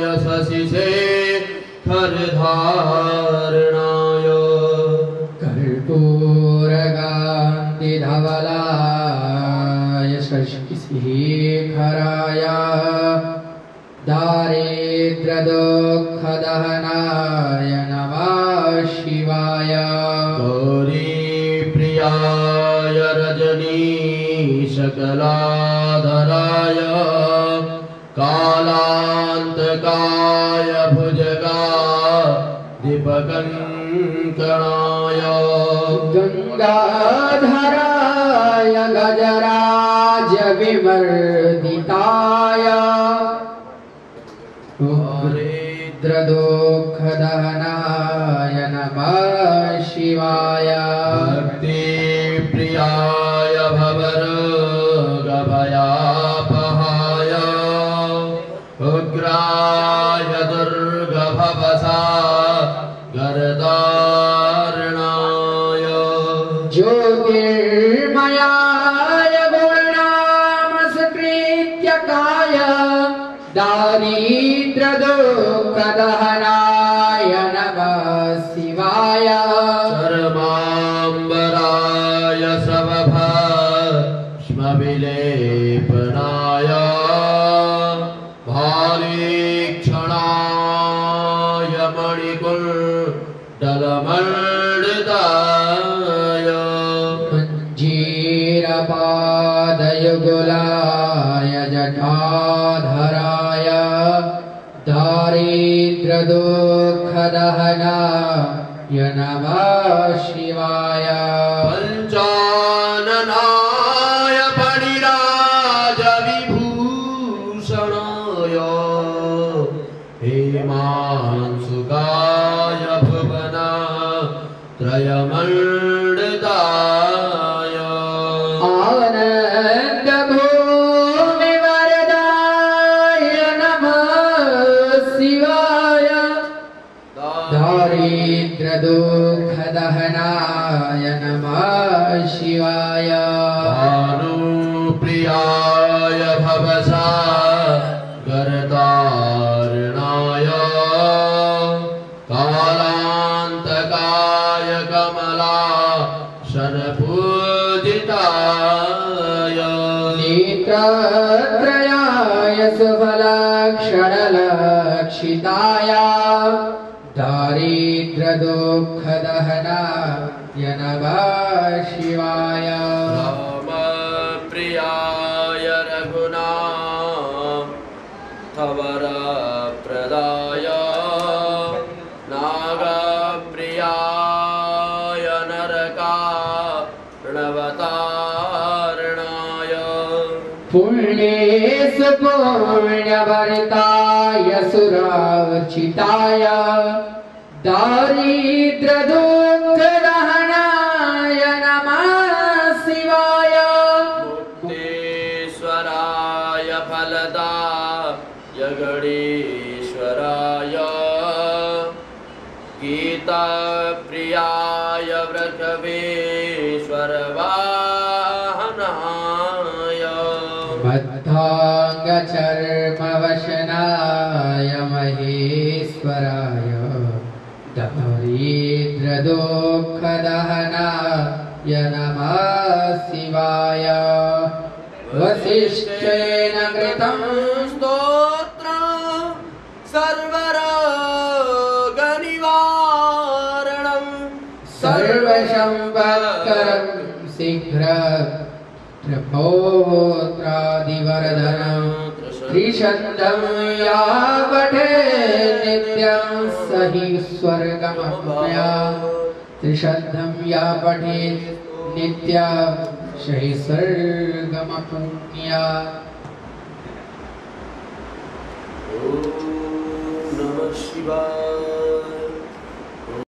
य शशि शेखर धारणाय। कर्पूरकान्ति धवलाय शशिशेखराय दारिद्रदुःखदहनाय नमः शिवाय। गौरीप्रियाय रजनीशकलाधराय काला कालान्तकाय भुजगा दीपकङ्कणाय। गङ्गाधराय गजराज विवर्धिताय उग्रदुःखदहनाय नमः शिवाय। भक्तिप्रियाय गरदारणाय। ज्योतिर्मयाय गुणनामस्कृत्यकाय दारिद्र्यदुःखदहनाय नमः शिवाय। चर्माम्बराय समभस्मविलेपनाय मणिकुण्डलमण्डिताय मञ्जीरपादयुगुलाय जटाधराय। दारिद्र्यदुःखदहनाय नमः शिवाय। पञ्चाननाय त्रयमण्डिताय आनन्दभूमिवरदाय नमः शिवाय। दारिद्र्यदुःखदहनाय नमः शिवाय। भानुप्रियाय भवसा। नेत्रत्रयाय सुफलक्षणलक्षिताय दारिद्र्यदुःखदहनाय नमः शिवाय। रामप्रियाय रघुना थवरप्रदाय नागप्रियाय नरका पुण्यभरिताय सुरक्षिताय दारिद्र्यदुःखदहनाय नमः शिवाय। मुक्तेश्वराय फलदा यगणेश्वराय गीताप्रियाय वृषभेश्वरवाहनाय बद्धाङ्गचर्मवशनाय महेश्वराय दारिद्र्यदुःखदहनाय नमः शिवाय। वसिष्ठेन कृतं स्तोत्र सर्वरोगनिवारणम् सर्वसम्पत्करं शीघ्र त्रिभोत्रादिवरधनं त्रिशन्दं या पठे नित्यं स हि स्वर्गमप्नुया त्रिशन्धं या पठे नित्या स शिवाय।